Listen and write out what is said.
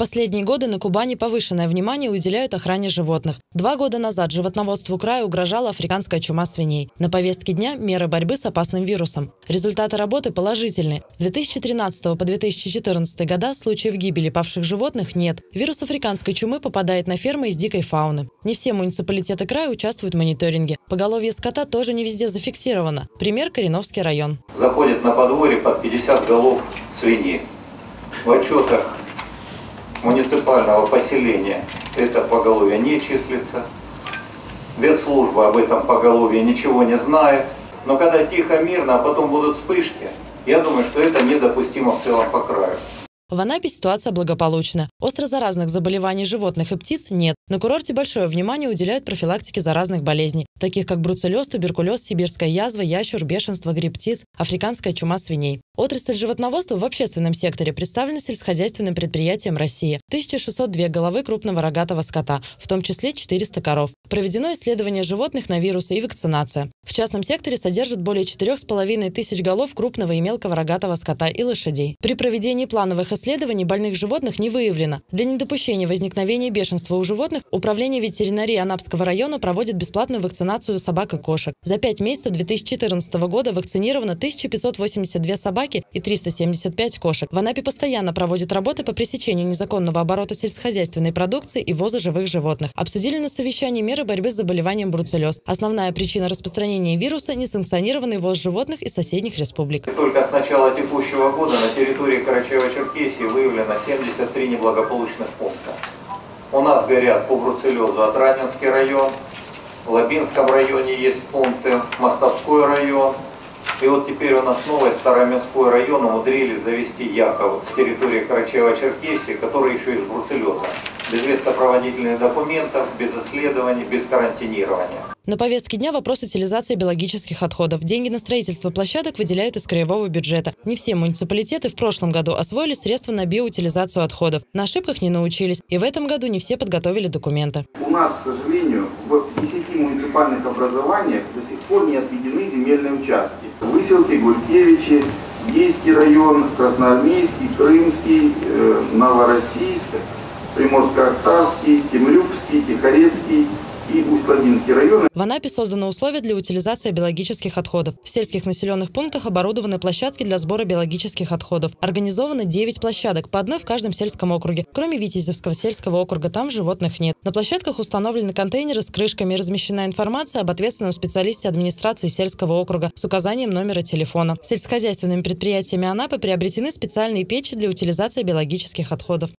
последние годы на Кубани повышенное внимание уделяют охране животных. Два года назад животноводству края угрожала африканская чума свиней. На повестке дня – меры борьбы с опасным вирусом. Результаты работы положительны. С 2013 по 2014 года случаев гибели павших животных нет. Вирус африканской чумы попадает на фермы из дикой фауны. Не все муниципалитеты края участвуют в мониторинге. Поголовье скота тоже не везде зафиксировано. Пример – Кореновский район. Заходит на подворье под 50 голов свиньи. В отчетах муниципального поселения это поголовье не числится. Ветслужба об этом поголовье ничего не знает. Но когда тихо, мирно, а потом будут вспышки, я думаю, что это недопустимо в целом по краю. В Анапе ситуация благополучна. Остро заразных заболеваний животных и птиц нет. На курорте большое внимание уделяют профилактике заразных болезней, таких как бруцеллез, туберкулез, сибирская язва, ящур, бешенство, грипп птиц, африканская чума свиней. Отрасль животноводства в общественном секторе представлена сельскохозяйственным предприятием России. 1602 головы крупного рогатого скота, в том числе 400 коров. Проведено исследование животных на вирусы и вакцинация. В частном секторе содержит более 4,5 тысяч голов крупного и мелкого рогатого скота и лошадей. При проведении плановых больных животных не выявлено. Для недопущения возникновения бешенства у животных Управление ветеринарии Анапского района проводит бесплатную вакцинацию собак и кошек. За пять месяцев 2014 года вакцинировано 1582 собаки и 375 кошек. В Анапе постоянно проводят работы по пресечению незаконного оборота сельскохозяйственной продукции и ввоза живых животных. Обсудили на совещании меры борьбы с заболеванием бруцеллез. Основная причина распространения вируса – несанкционированный ввоз животных из соседних республик. Только с начала текущего года на территории Карачаева-Черкесии выявлено 73 неблагополучных пункта. У нас горят по бруцеллезу Отрадинский район, в Лабинском районе есть пункты, Мостовской район. И вот теперь у нас новый Староместской район умудрились завести Яков с территории Карачаева-Черкесии, который еще из бруцеллеза без местопроводительных документов, без исследований, без карантинирования. На повестке дня вопрос утилизации биологических отходов. Деньги на строительство площадок выделяют из краевого бюджета. Не все муниципалитеты в прошлом году освоили средства на биоутилизацию отходов. На ошибках не научились. И в этом году не все подготовили документы. У нас, к сожалению, в 10 муниципальных образованиях до сих пор не отведены земельные участки. Выселки, Гулькевичи, Ейский район, Красноармейский, Крымский, э, Новороссийск, Приморско-Ахтарский, Темрюкский, Тихорецкий и Усть-Лабинский районы. В Анапе созданы условия для утилизации биологических отходов. В сельских населенных пунктах оборудованы площадки для сбора биологических отходов. Организовано 9 площадок, по одной в каждом сельском округе. Кроме Витязевского сельского округа, там животных нет. На площадках установлены контейнеры с крышками и размещена информация об ответственном специалисте администрации сельского округа с указанием номера телефона. Сельскохозяйственными предприятиями Анапы приобретены специальные печи для утилизации биологических отходов.